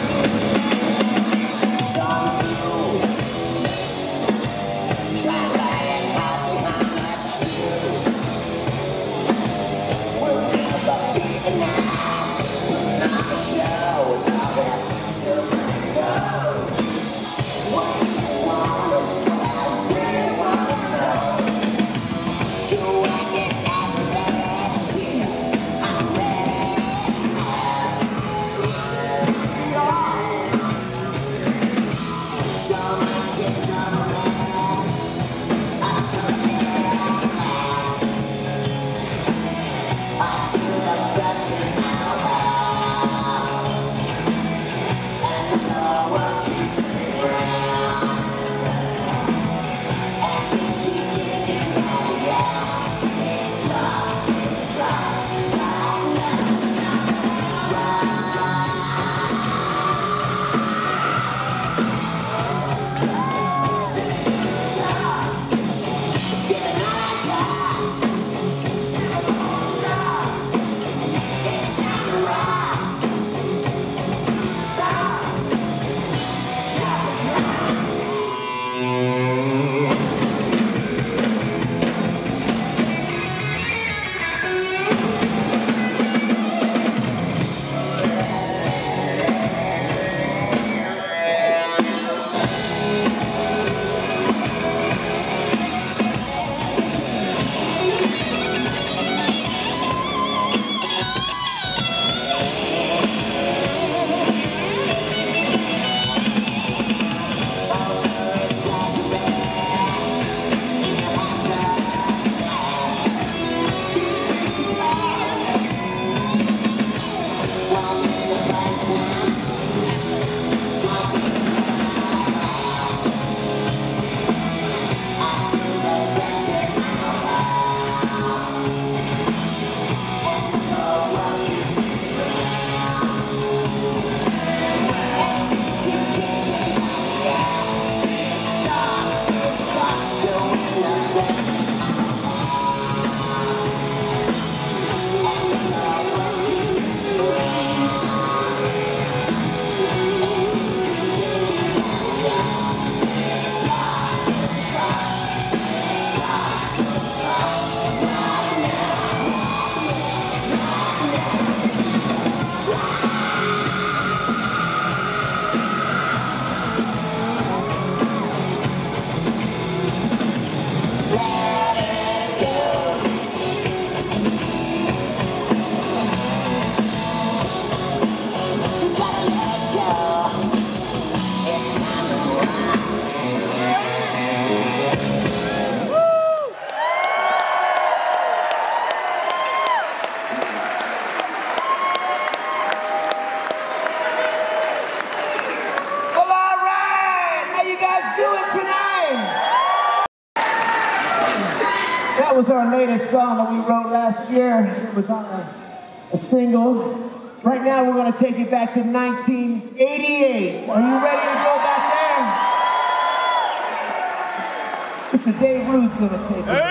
was Mr. Dave Rude's to take it.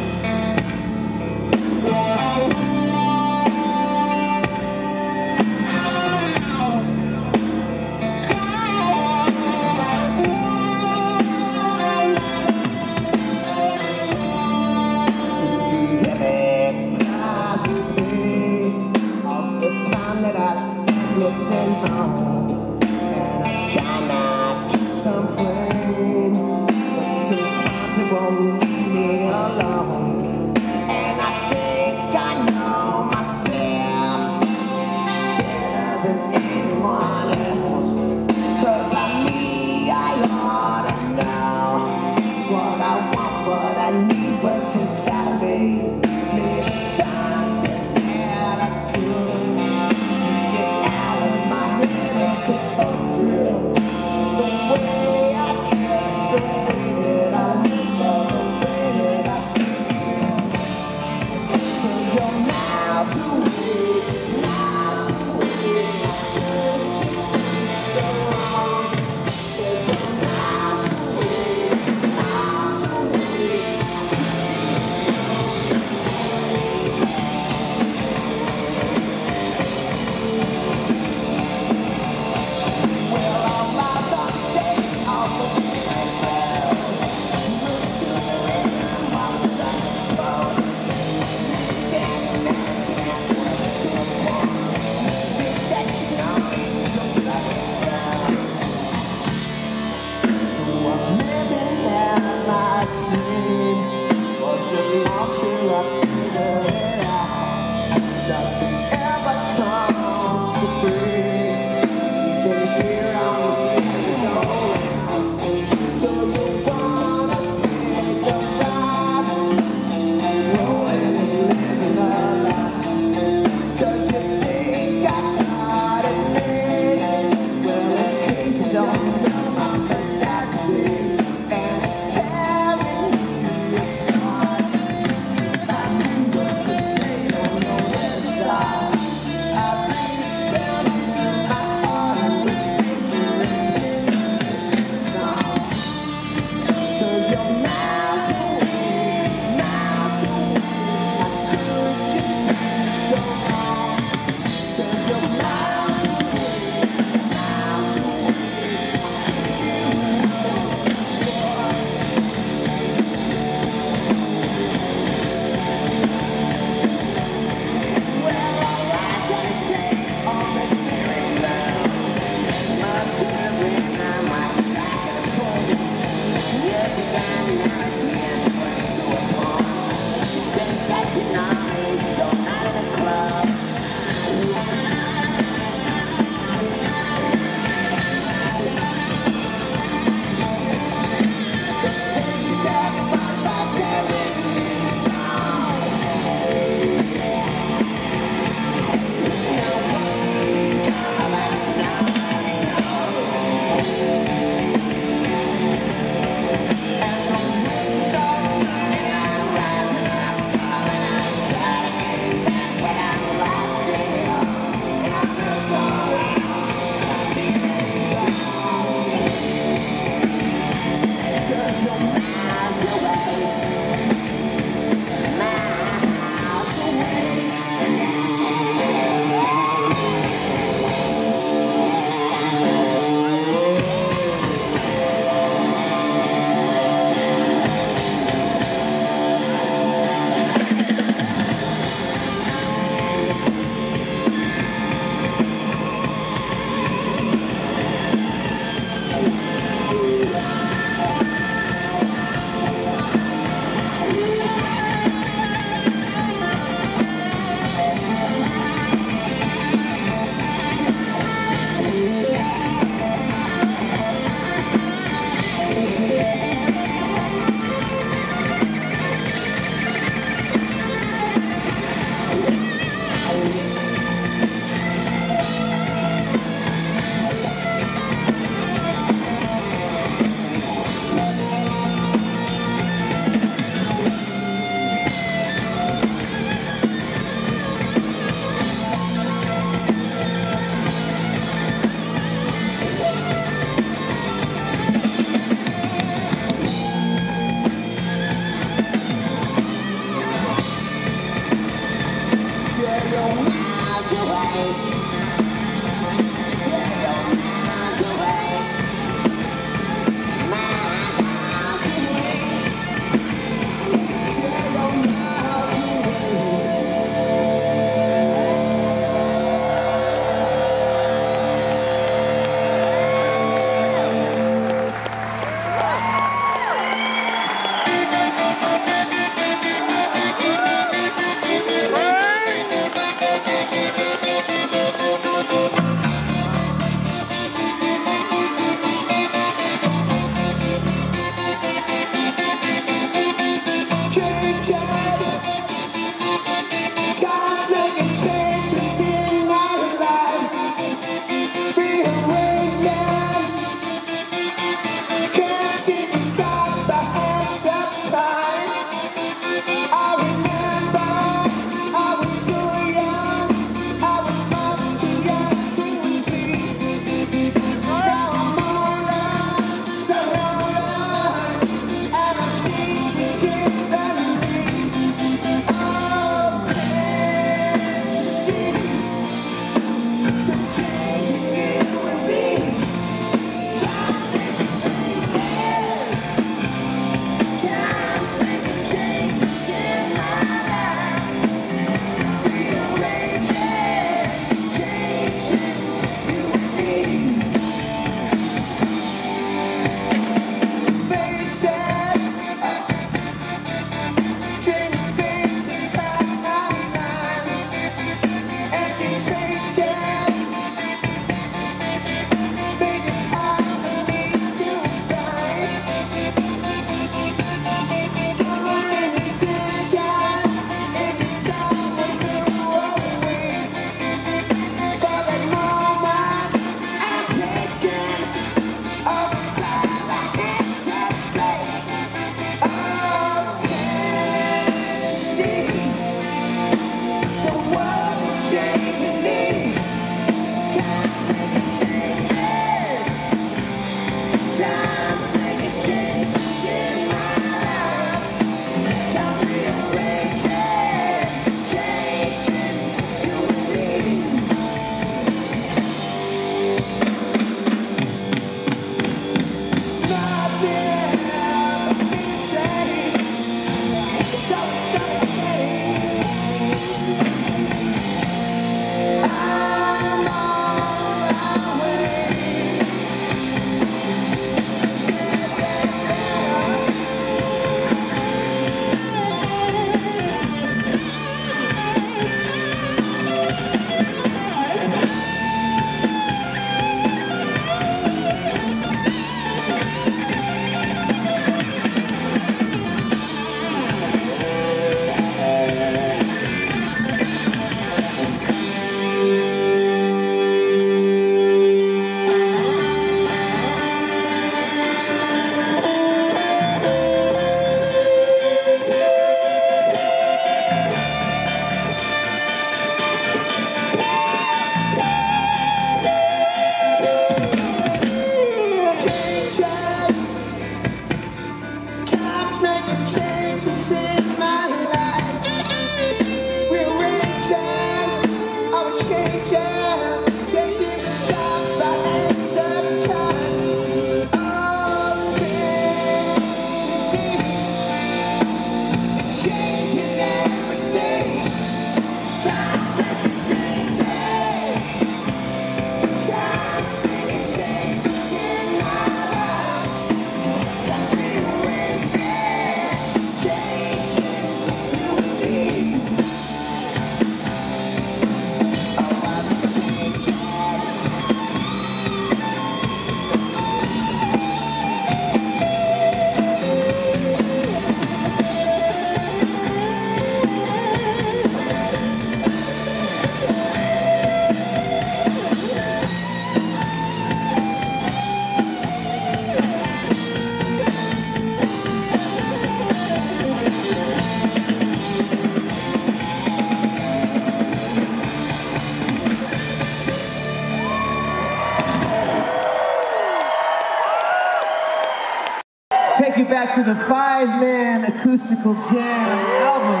To the five-man acoustical jam album.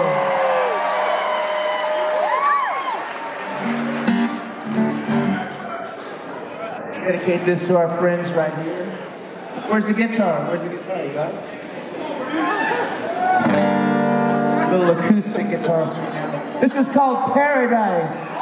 Dedicate this to our friends right here. Where's the guitar? Where's the guitar? You got it? Little acoustic guitar. This is called Paradise.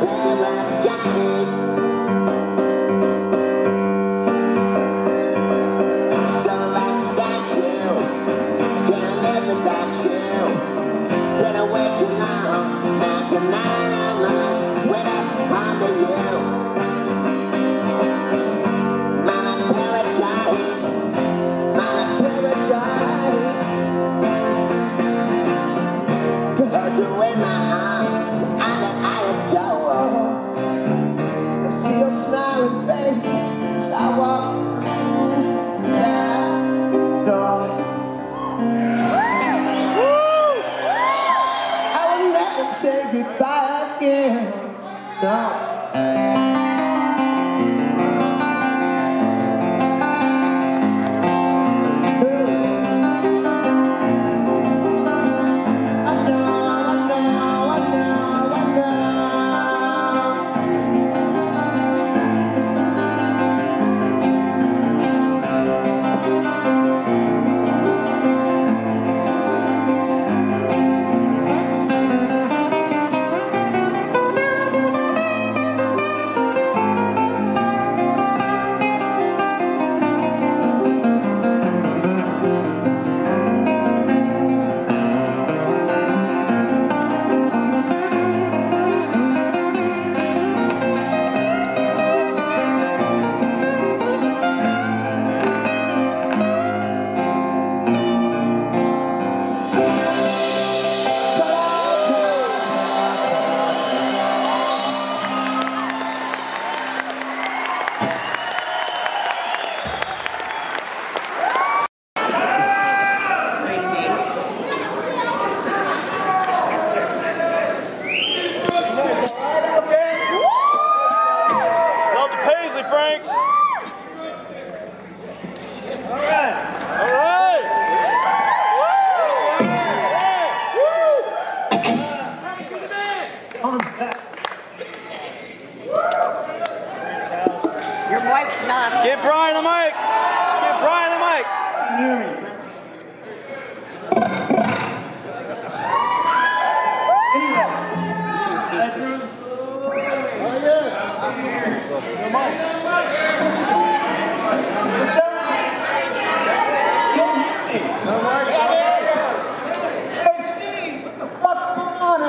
The kind of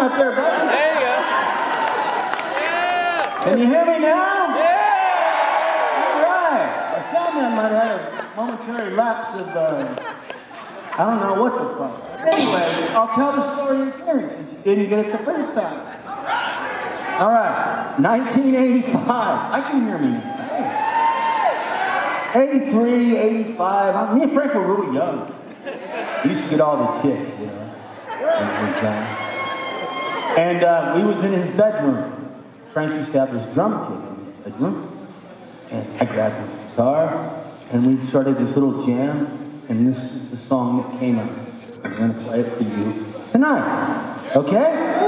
out there, buddy? There you go. Yeah. Can you hear me now? Yeah. All right. I sound I might have had a momentary lapse of, uh, I don't know what the fuck. Anyways, I'll tell the story again since you didn't get it the first time. All right, 1985. I can hear me. Hey. 83, 85. I- Me and Frank were really young. We used to get all the chicks, you know. And uh, we was in his bedroom. Frank used to have this drum kit in his bedroom. And I grabbed his guitar, and we started this little jam, and this is the song that came out. I'm gonna play it for you tonight. Okay?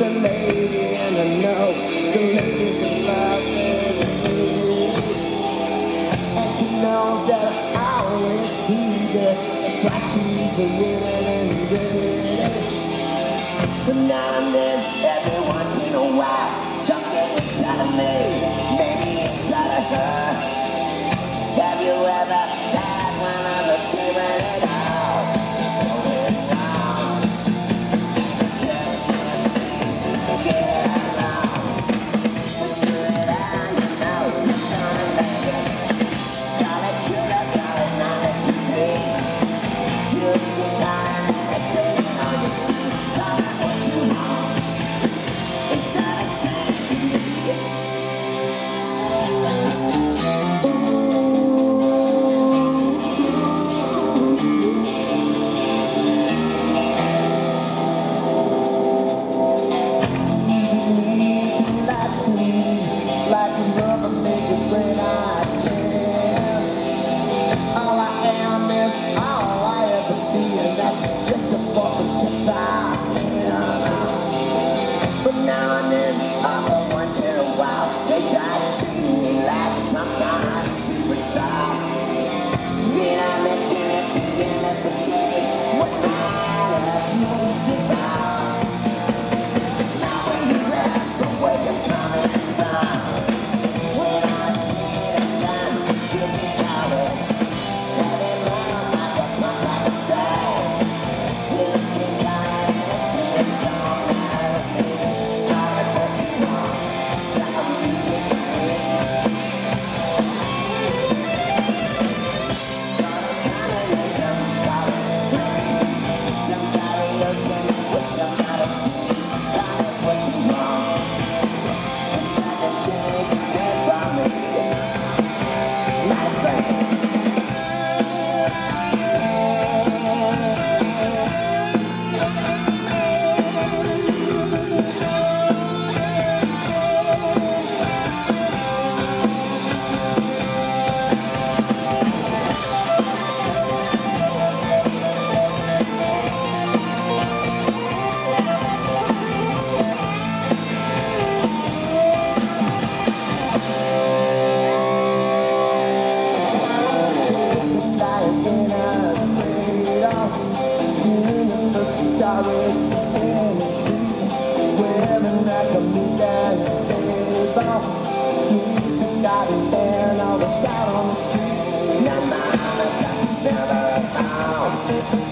the lake. We're in the streets Wearing that a midnight sailor Me tonight on the never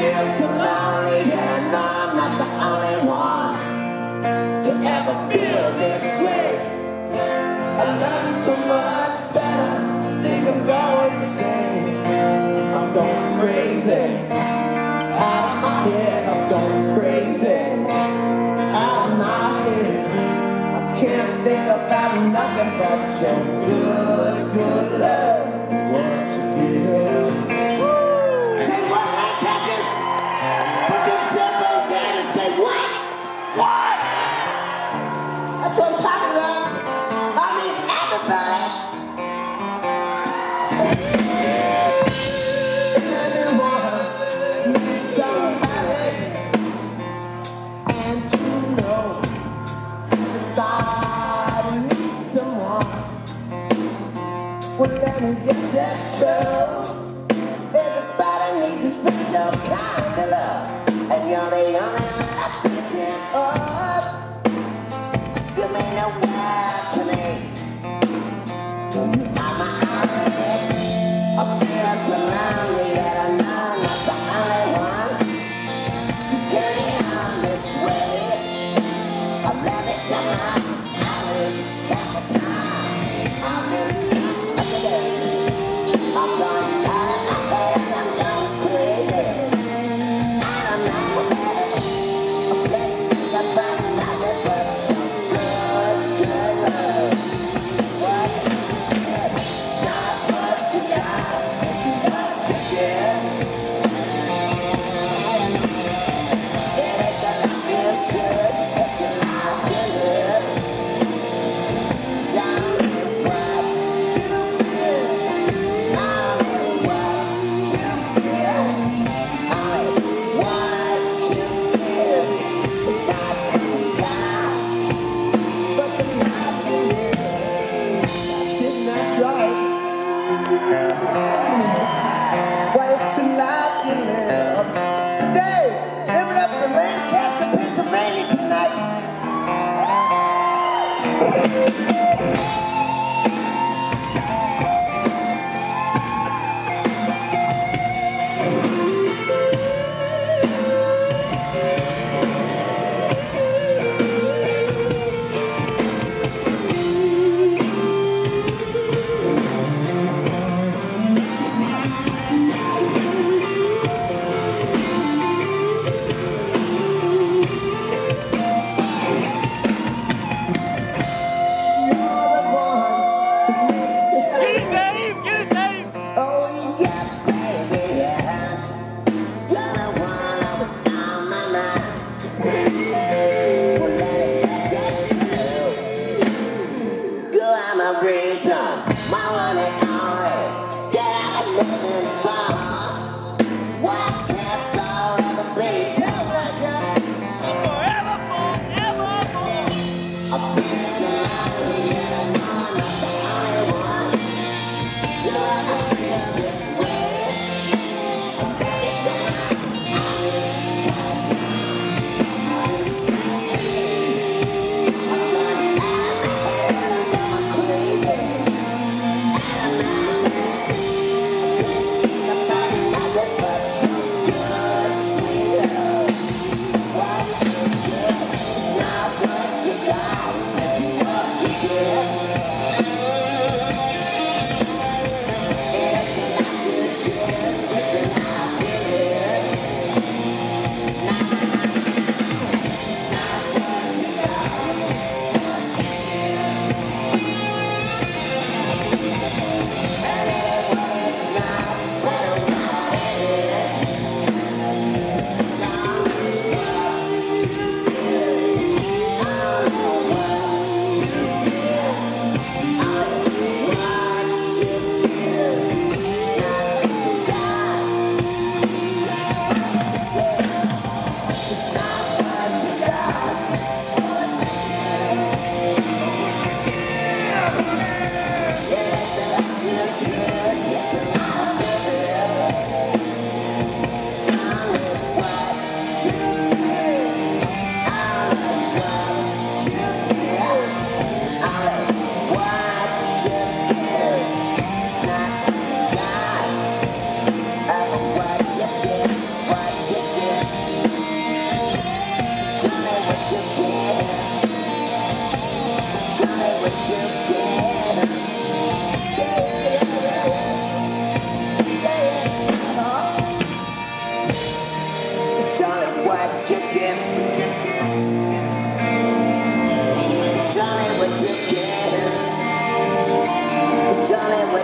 feel so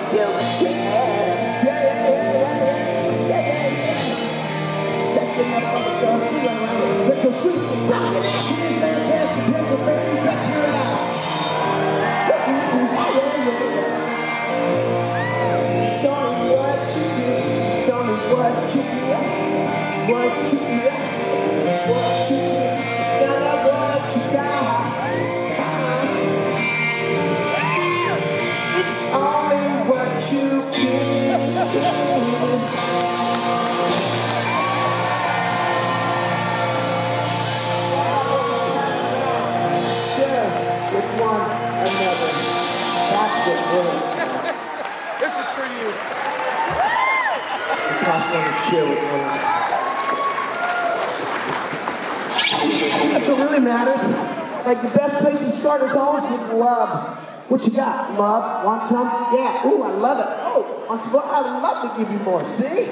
Check your motherfucker To give you more. See?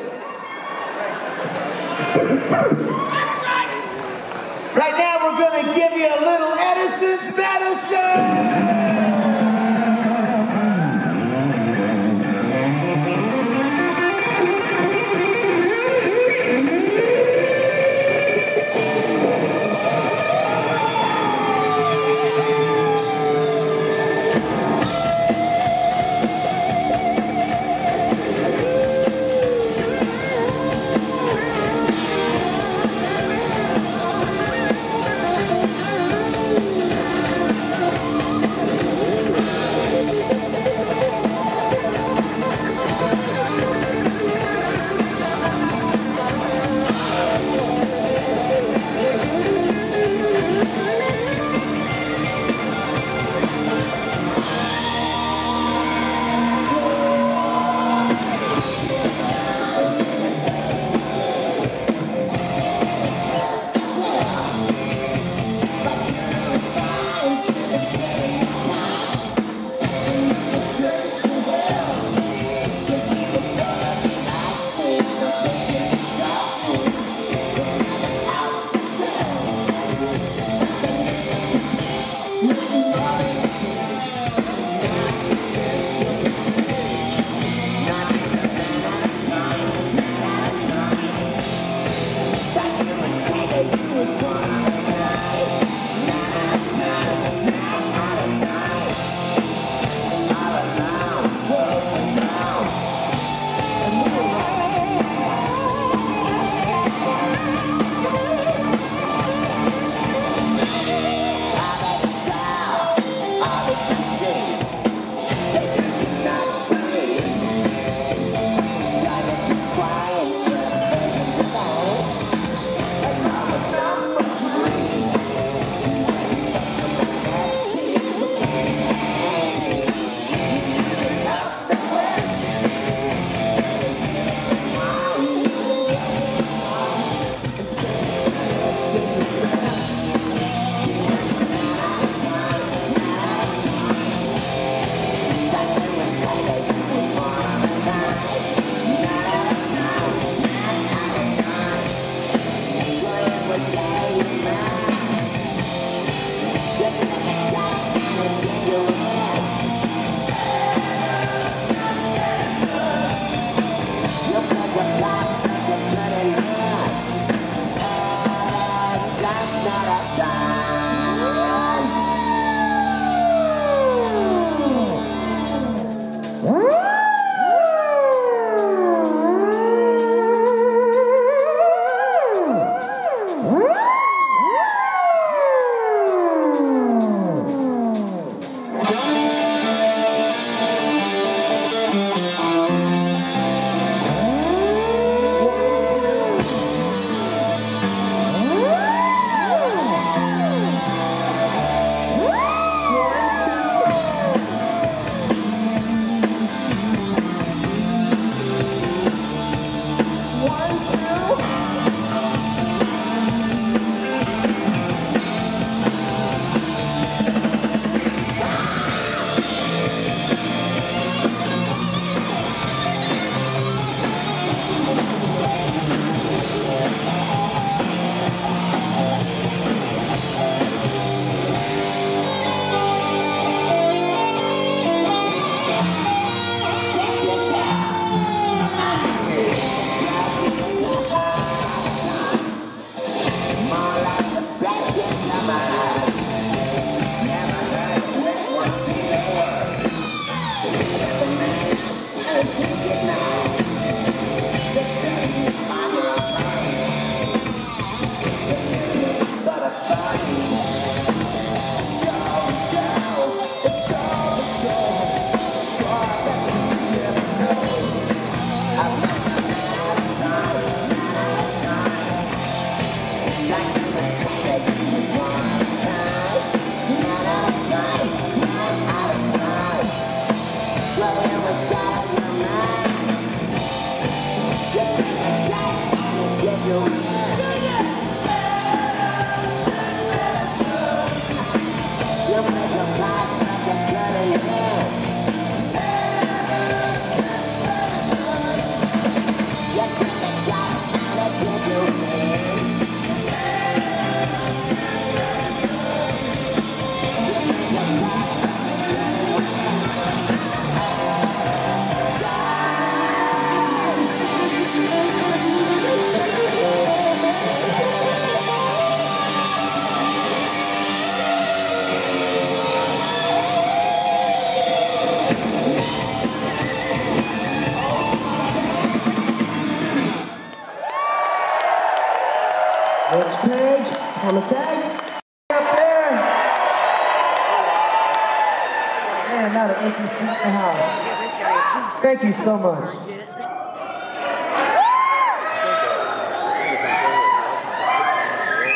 so much.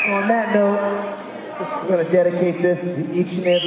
On that note, we're going to dedicate this to each and every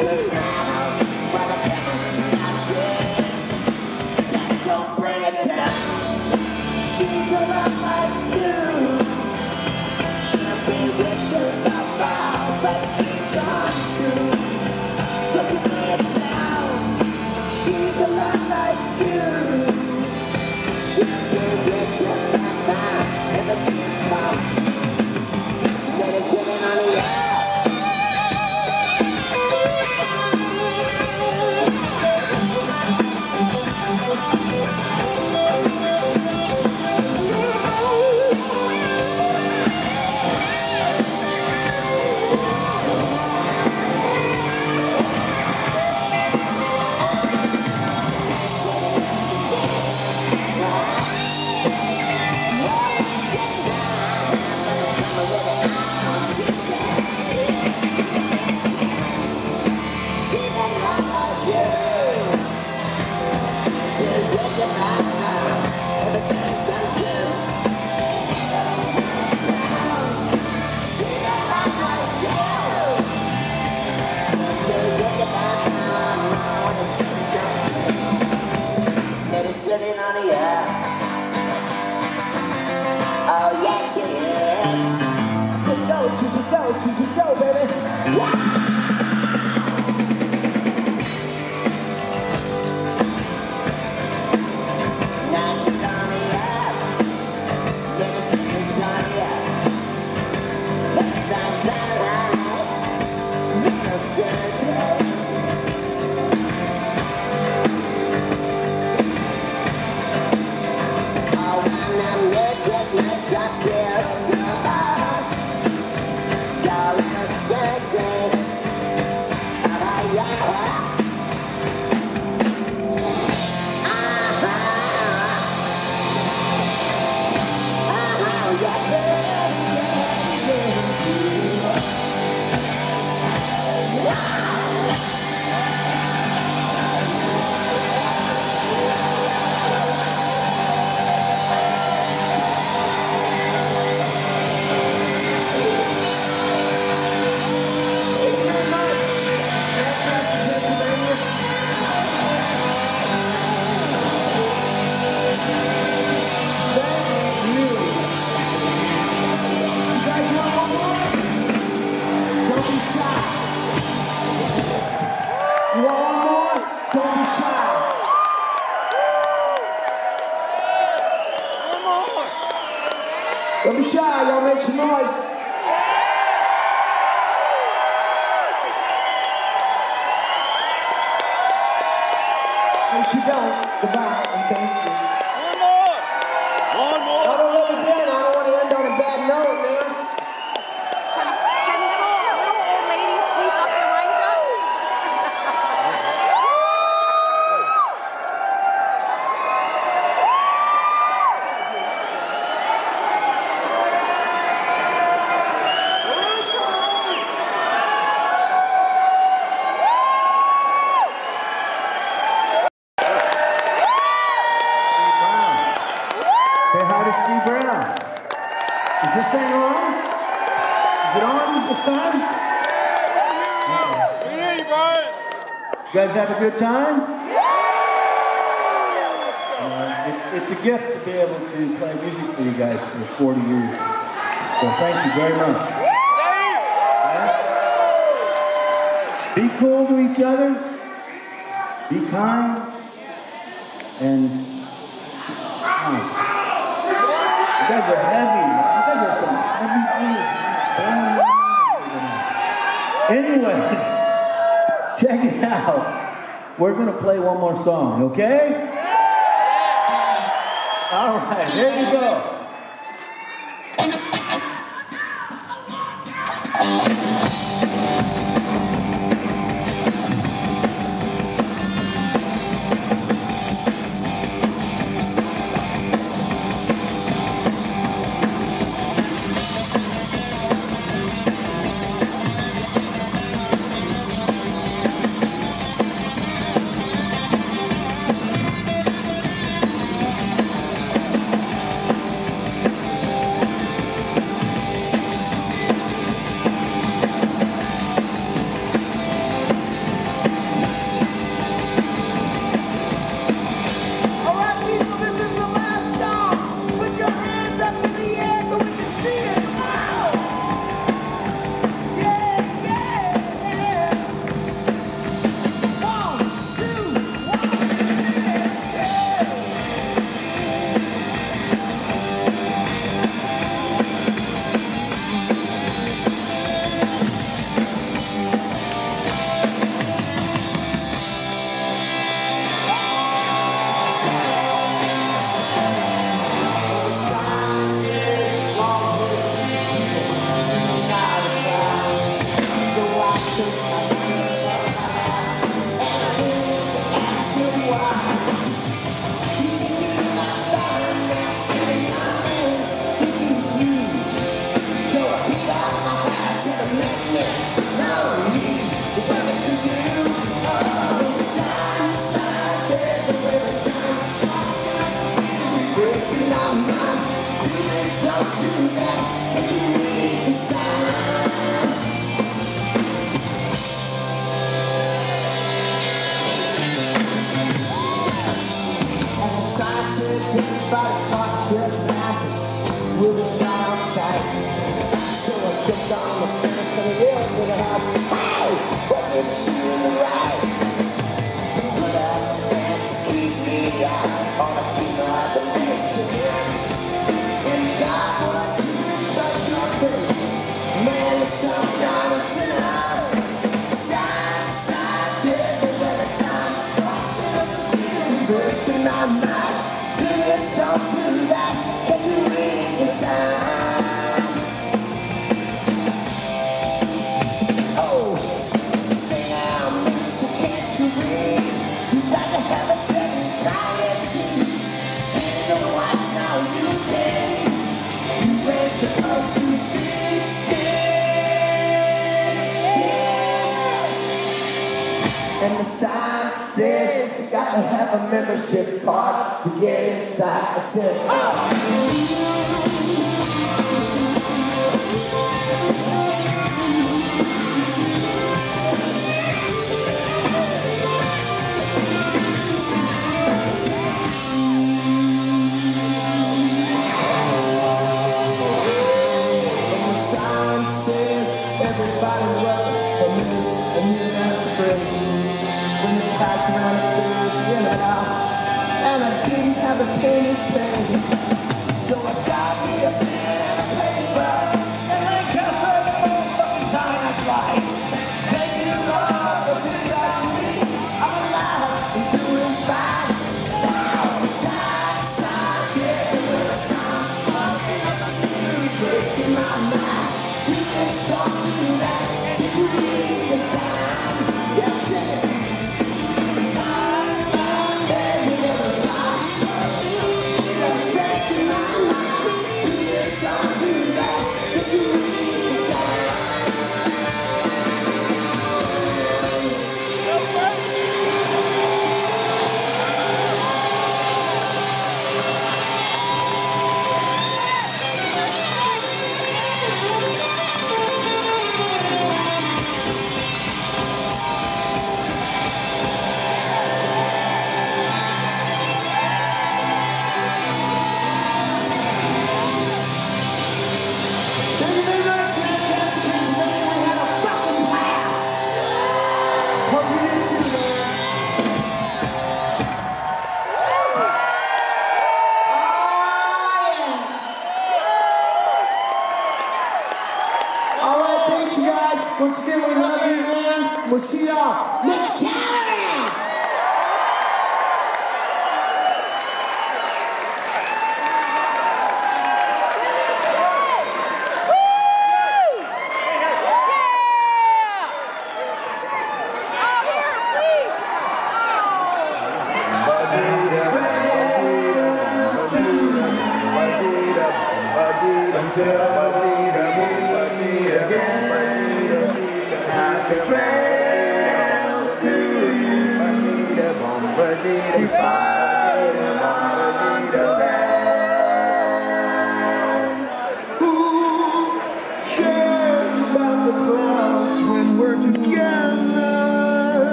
Obrigado. Thank you very much. Be cool to each other. Be kind. And you guys are heavy. You guys are some heavy dudes. Anyways, check it out. We're gonna play one more song, okay? All right, here we go.